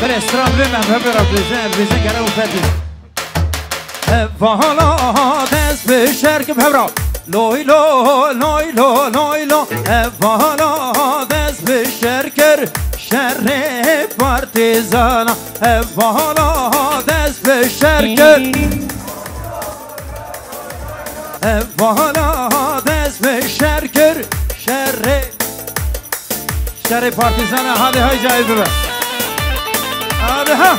Prestran bimem höber av bizen bizen gare u fedi Evala dez beşerkim hebra Loy lo loy lo loy lo Evala dez beşerker Şerre partizana. Evala dez beşerker Evala dez beşerker Şerre Şerre partizana. Hadi hay caybe be Hadi ha.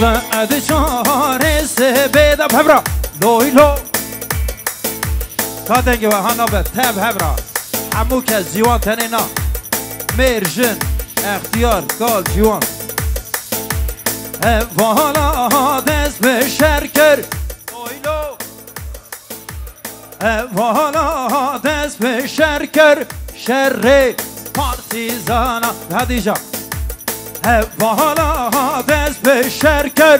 سعد چاره سه بیدا پبرا لوی لو دنگی و هانا به تب هبرا همو که زیوان تنینا مرجن اختیار گال جوان والا دست به شرکر لوی لو والا دست به شرکر شر پارتیزانا هدیجا والا دست به شرکر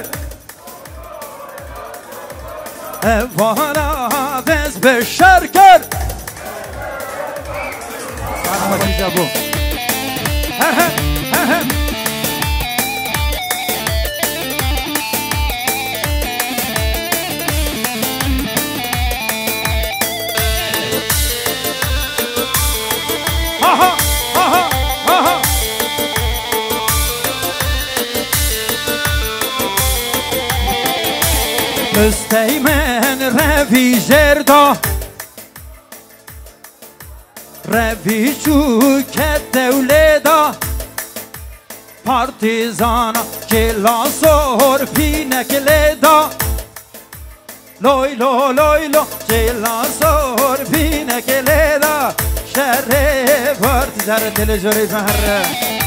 والا دست به شرکر سلام هدیجا بو Üsteğmen revi jerda Revi şuket devleda Partizana kela sor pinek leda Loy lo loy che kela sor pinek leda Şerre partizar dil jori marra